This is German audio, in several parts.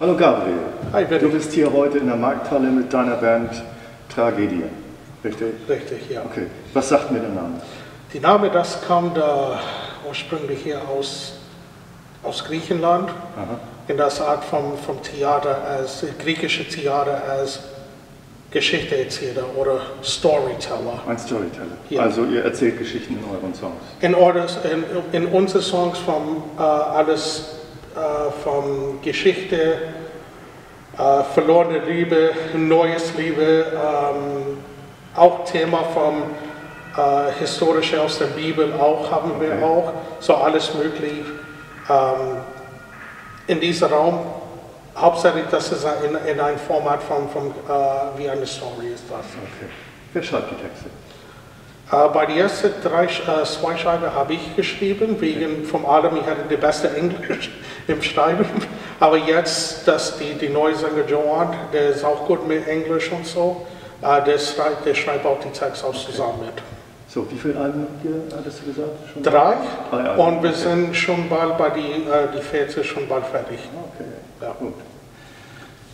Hallo Gabriel. Hi. Du bist hier heute in der Markthalle mit deiner Band Tragedie. Richtig? Richtig, ja. Okay. Was sagt mir der Name? Die Name, das kommt äh, ursprünglich hier aus, aus Griechenland. In das Art vom, vom Theater, als griechische Theater als Geschichteerzähler oder Storyteller. Ein Storyteller. Ja. Also ihr erzählt Geschichten in euren Songs. In, orders, in, in unseren Songs vom äh, alles äh, von Geschichte, äh, verlorene Liebe, neues Liebe, ähm, auch Thema vom äh, historische aus der Bibel auch haben wir Okay. auch, so alles möglich. Ähm, in diesem Raum, hauptsächlich das ist in, in ein Format von, von äh, wie eine Story ist das. Okay. Wer schreibt die Texte? Äh, bei den ersten drei, äh, zwei Scheiben habe ich geschrieben, wegen vom Adam, ich hatte die beste Englisch im Schreiben. Aber jetzt, dass die, die neue Sänger Joan, der ist auch gut mit Englisch und so, äh, der, schreibt, der schreibt auch die Texte auch zusammen mit. So, wie viele Alben hattest du gesagt? Schon Drei Drei Alben, und wir okay. sind schon bald bei die, die vierte schon bald fertig. Okay, Ja. gut.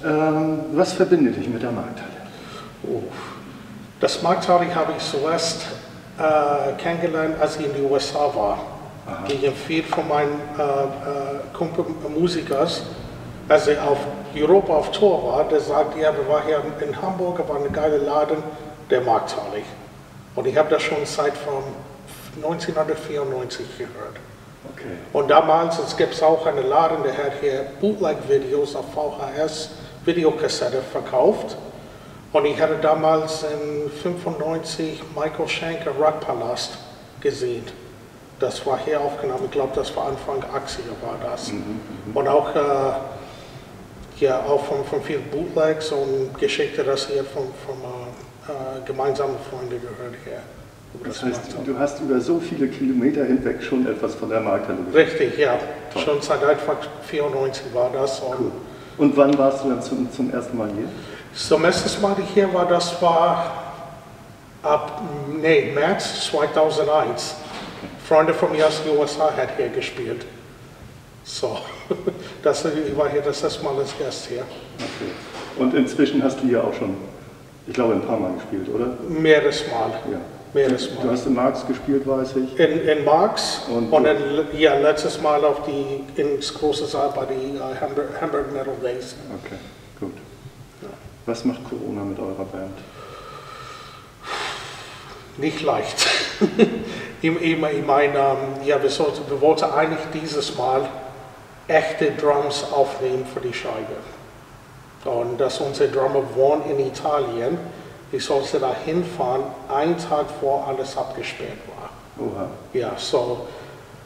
Ähm, was verbindet dich mit der Markthalle? Oh. Das Markthalle habe ich zuerst äh, kennengelernt, als ich in den USA war. Gegen viel von meinen äh, äh, Kumpel Musikers, als er auf Europa auf Tour war, der sagte, ja, wir waren hier in Hamburg, war ein geiler Laden, der Markthalle. Und ich habe das schon seit von 1994 gehört. Okay. Und damals, es gibt auch einen Laden, der hat hier Bootleg-Videos auf VHS, Videokassette verkauft. Und ich hatte damals in 95 Michael Schenker Rockpalast gesehen. Das war hier aufgenommen, ich glaube, das war Anfang 80er war das. Und auch, äh, ja, auch von, von vielen Bootlegs und Geschichte, das hier von, von äh, gemeinsamen Freunden gehört über Das das heißt, du hast über so viele Kilometer hinweg schon etwas von der Markthalle gehört. Richtig, ja. Toll. Schon seit Anfang 94 war das. Und Cool. Und wann warst du dann zum, zum ersten Mal hier? Zum ersten Mal ich hier war, das war ab nee, März 2001. Freunde von mir aus den USA hat hier gespielt. So, das, ich war hier das erste Mal als Gast hier. Okay. Und inzwischen hast du hier auch schon, ich glaube, ein paar Mal gespielt, oder? Mehres Mal. Ja. Mehres Du hast in Marx gespielt, weiß ich. In, in Marx Und- und, dann ja, letztes Mal auf die, ins große Saal bei den uh, Hamburg, Hamburg Metal Days. Okay, gut. Was macht Corona mit eurer Band? nicht leicht. ich, ich, meine, ja, wir, sollten, wir wollten eigentlich dieses Mal echte Drums aufnehmen für die Scheibe. Und dass unser Drummer wohnt in Italien, ich sollte da hinfahren, einen Tag vor alles abgesperrt war. Oha. Ja, so,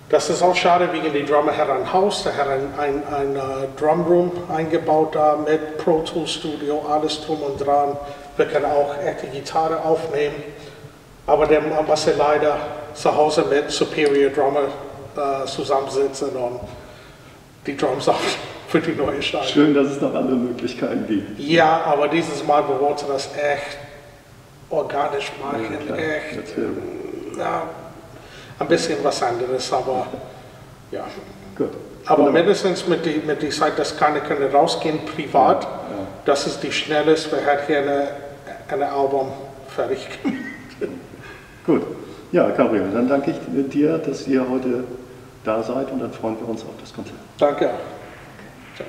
das ist auch schade, wegen die Drummer hat ein Haus, der hat ein, ein, ein äh, Drumroom eingebaut da mit Pro Tools Studio, alles drum und dran. Wir können auch echte Gitarre aufnehmen, aber der muss er leider zu Hause mit Superior Drummer äh, zusammensitzen und die Drums auf für die neue Scheibe. Schön, dass es noch andere Möglichkeiten gibt. Ja, aber dieses Mal, wollten das echt organisch machen, Ja, klar. echt Natürlich. ja, ein bisschen was anderes, aber ja. Gut. Aber Wunderbar. mindestens mit der mit die Zeit, dass keiner kann rausgehen privat, Ja. das ist die schnellste, wir haben hier eine, eine Album fertig gemacht. Gut. Ja, Gabriel, dann danke ich dir, dass ihr heute da seid und dann freuen wir uns auf das Konzert. Danke. Ciao.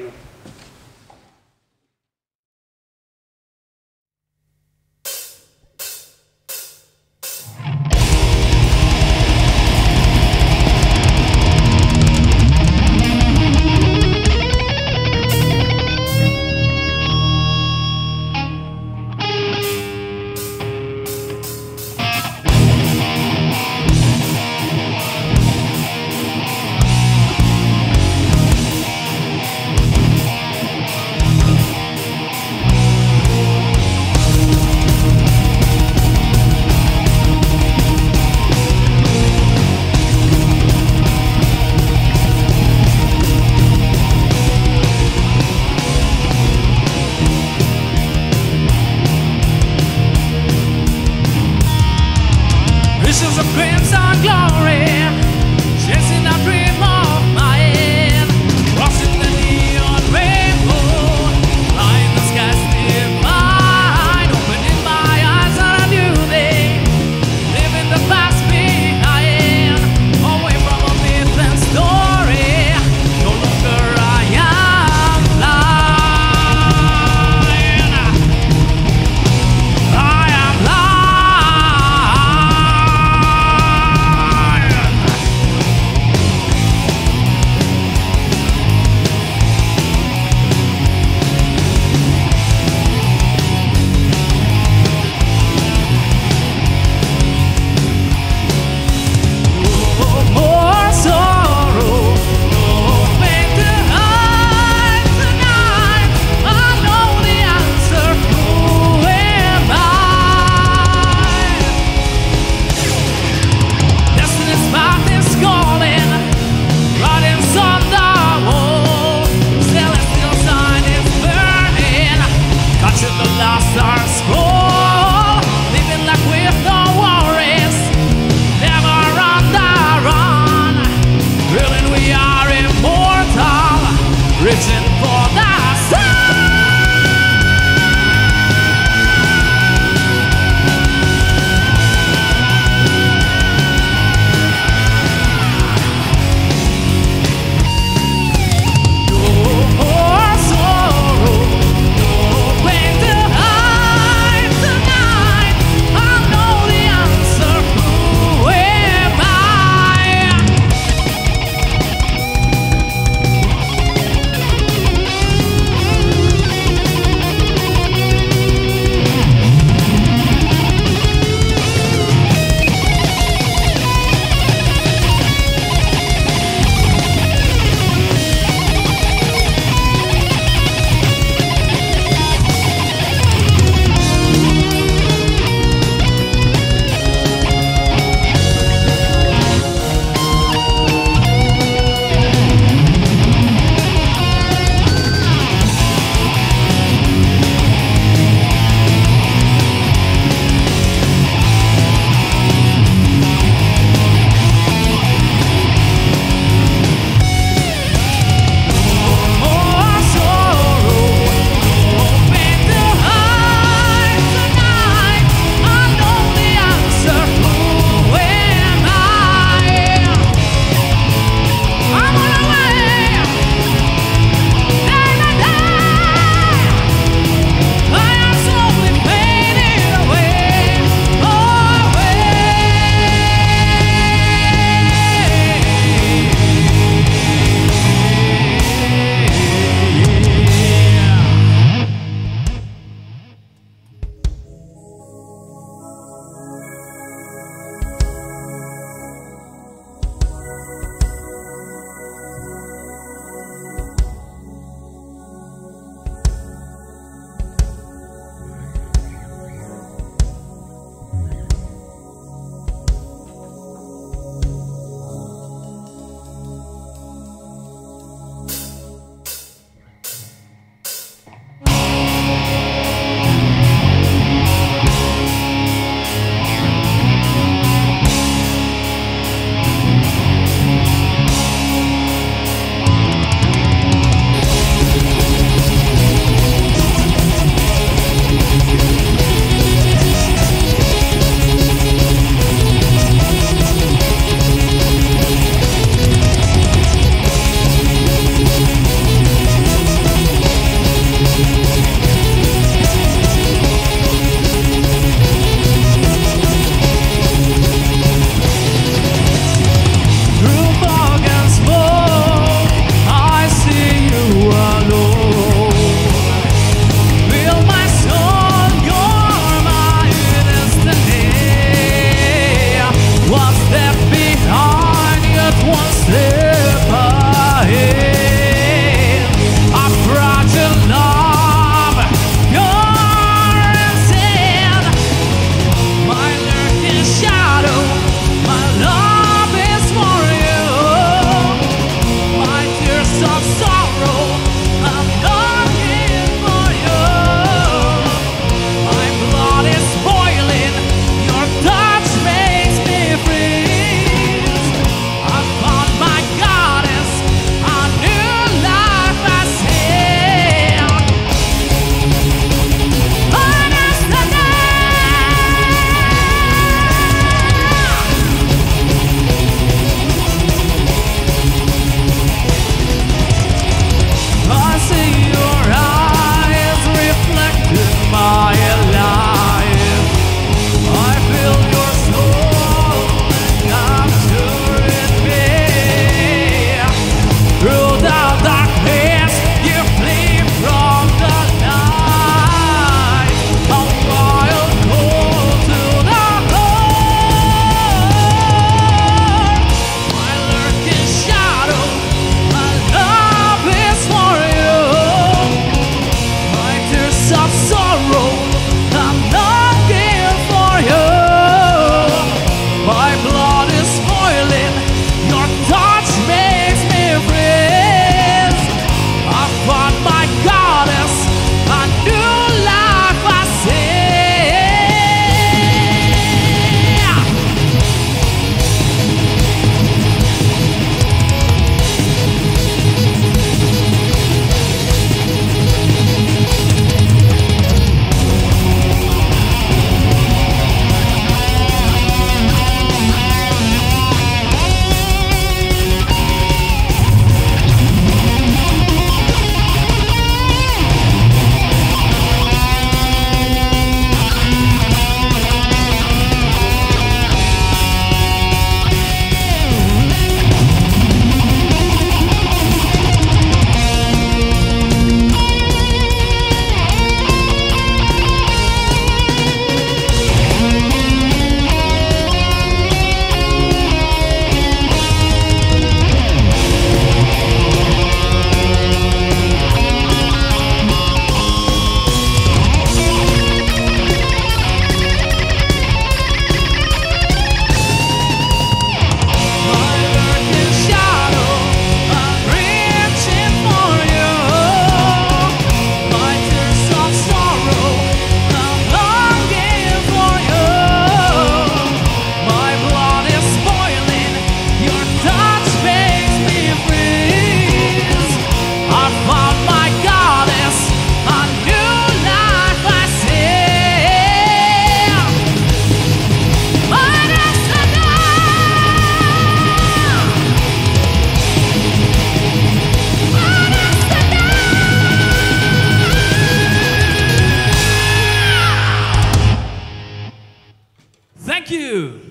Thank you.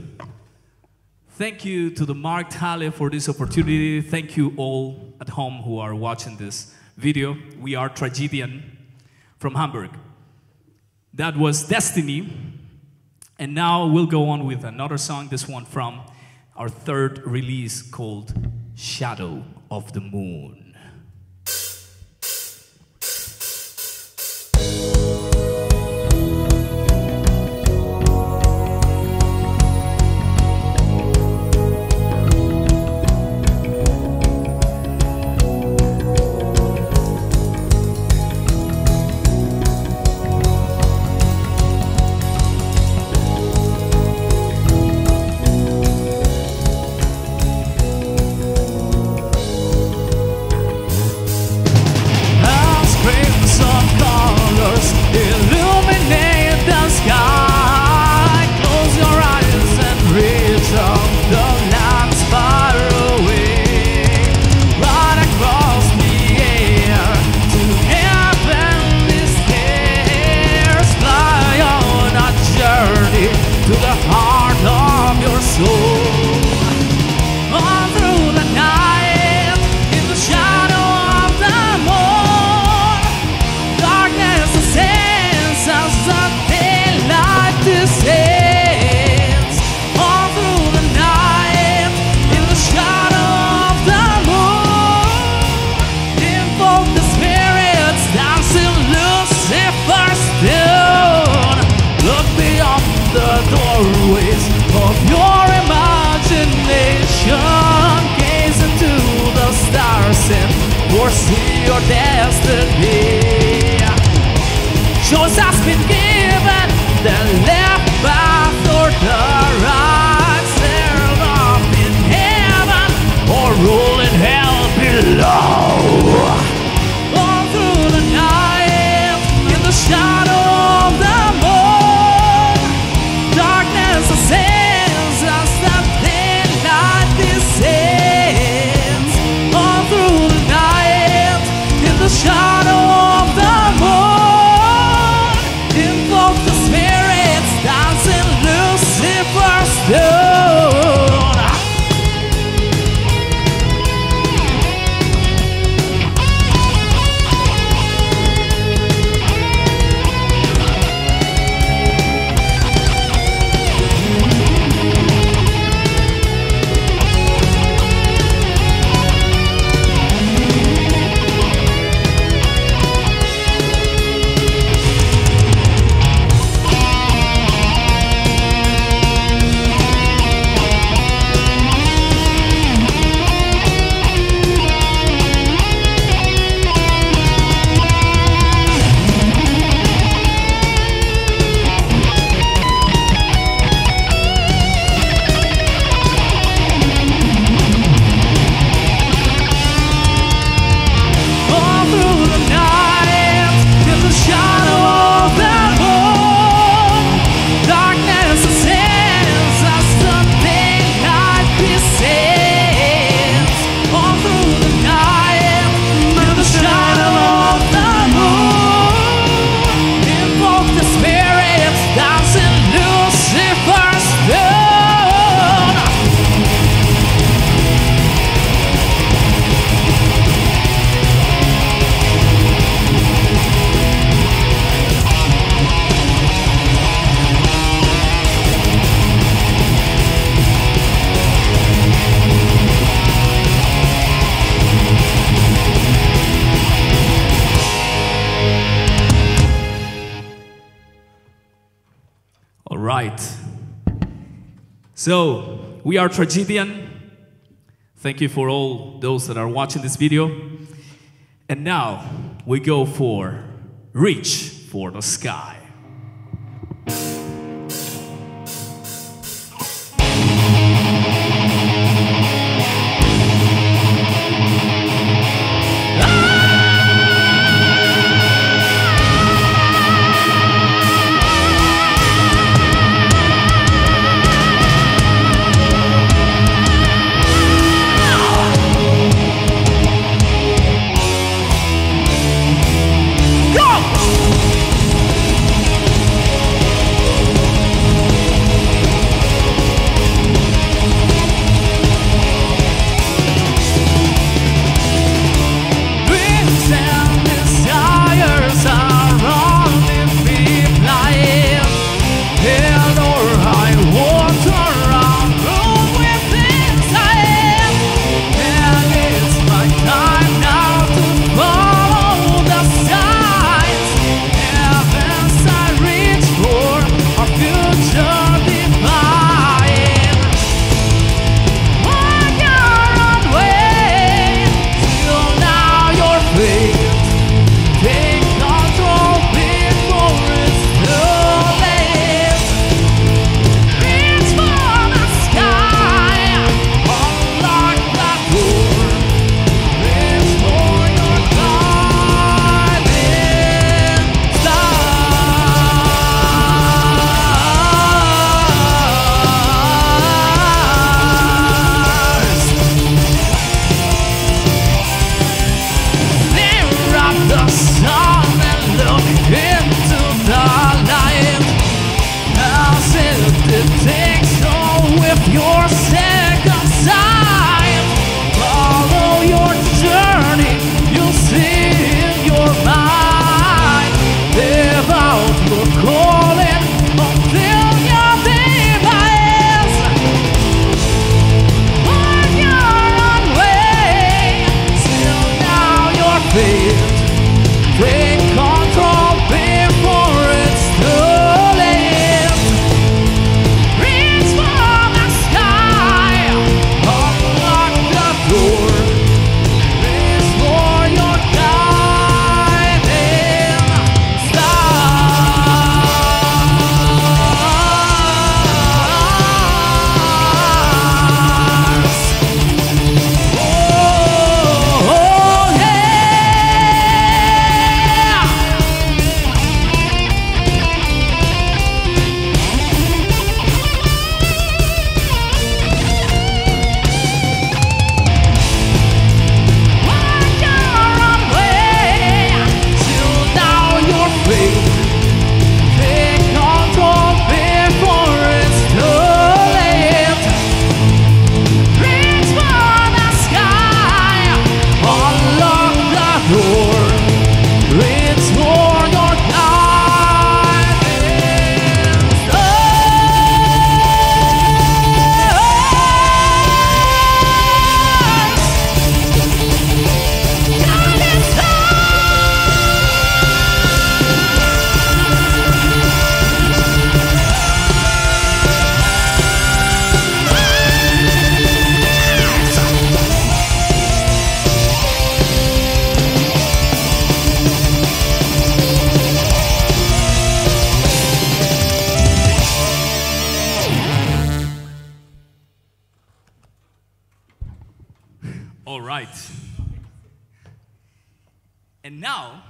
Thank you to the Mark Tale for this opportunity. Thank you all at home who are watching this video. We are Tragedian from Hamburg. That was Destiny. And now we'll go on with another song, this one from our third release called Shadow of the Moon. So, we are Tragedian. Thank you for all those that are watching this video. And now, we go for Reach for the Sky. All right. And now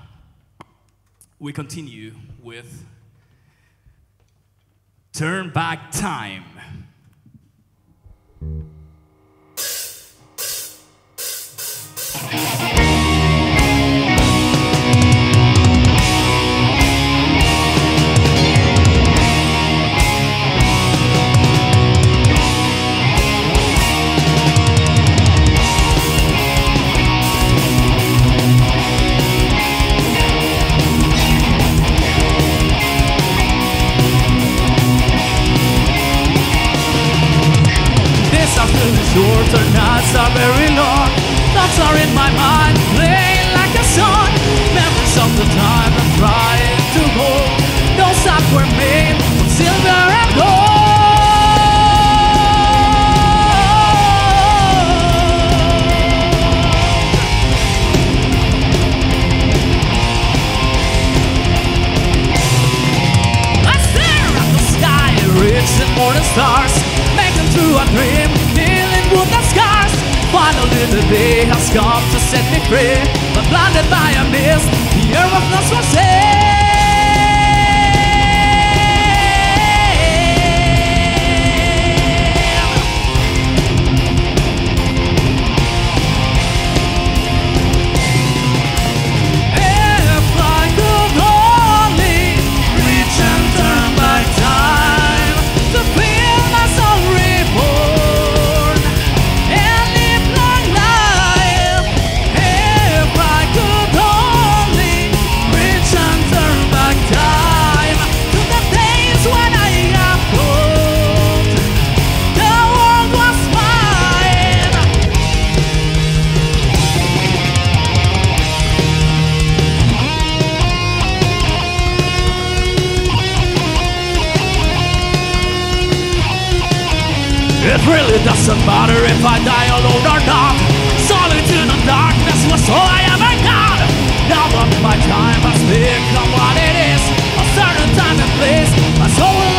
we continue with Turn Back Time. Of the time I'm trying to hold. That were made from silver and gold. I stare the sky, more stars. Making through a dream, Finally the day has come to set me free. But blinded by a mist, the earth of lost was If It doesn't matter if I die alone or not. Solitude and darkness was all I ever got. Now that my time has become what it is, a certain time and place, my soul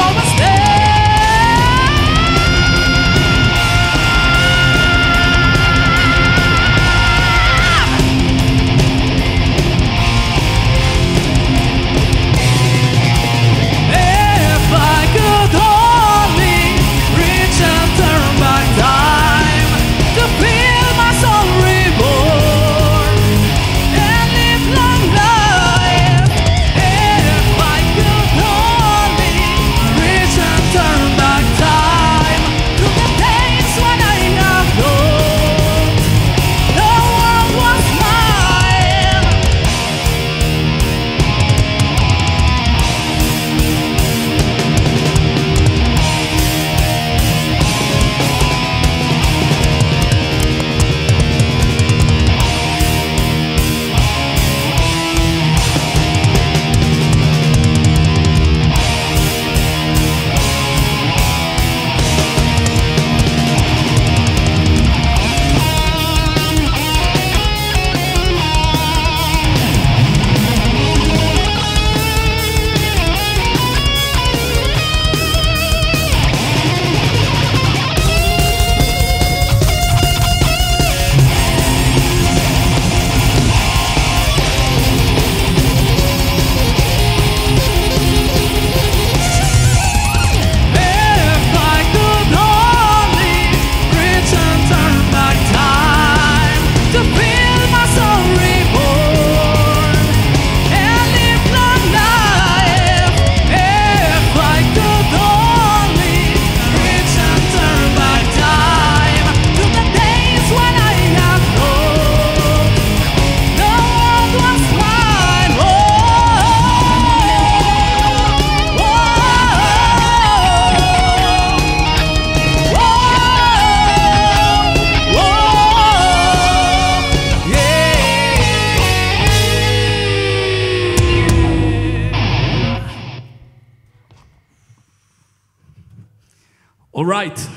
All right.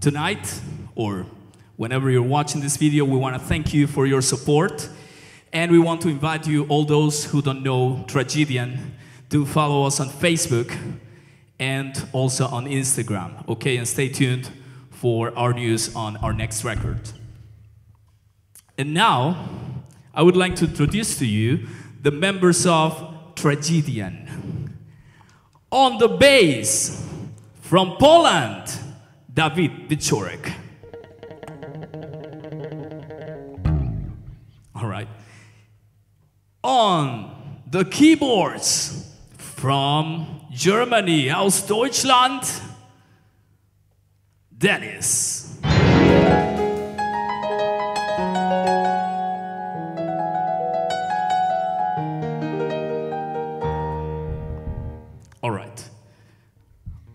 Tonight, or whenever you're watching this video, we want to thank you for your support. And we want to invite you, all those who don't know Tragedian, to follow us on Facebook and also on Instagram. Okay, and stay tuned for our news on our next record. And now, I would like to introduce to you the members of Tragedian. On the bass, from Poland, David Wieczorek. All right. On the keyboards, from Germany, aus Deutschland, Dennis.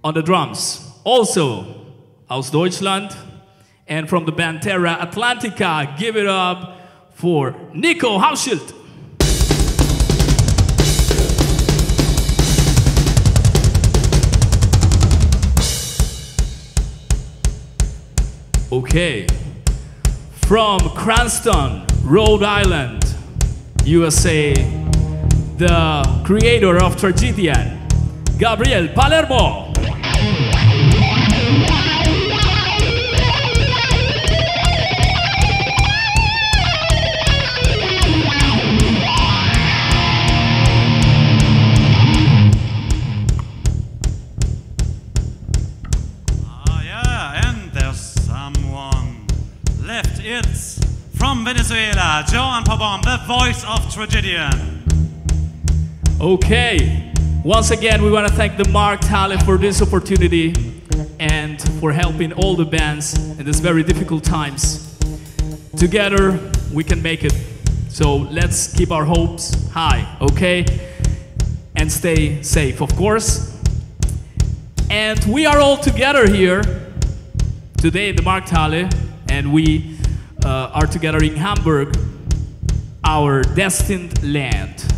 On the drums, also aus Deutschland, and from the band Terra Atlantica, give it up for Nico Hauschild. Okay. From Cranston, Rhode Island, USA, the creator of Tragedian, Gabriel Palermo. The voice of Tragedian. Okay. Once again, we want to thank the Mark Talent for this opportunity and for helping all the bands in these very difficult times. Together, we can make it. So let's keep our hopes high, okay? And stay safe, of course. And we are all together here today in the Markthalle, and we uh, are together in Hamburg, our destined land.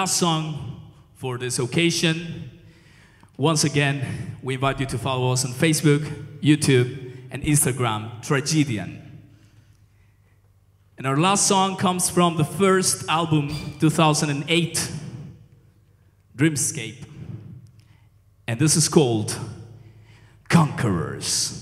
last song for this occasion. Once again, we invite you to follow us on Facebook, YouTube, and Instagram, Tragedian. And our last song comes from the first album, 2008, Dreamscape. And this is called Conquerors.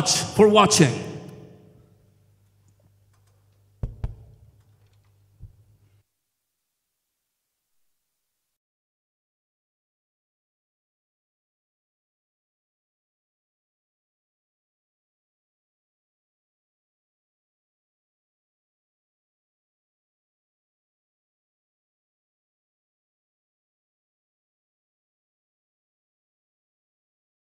much for watching.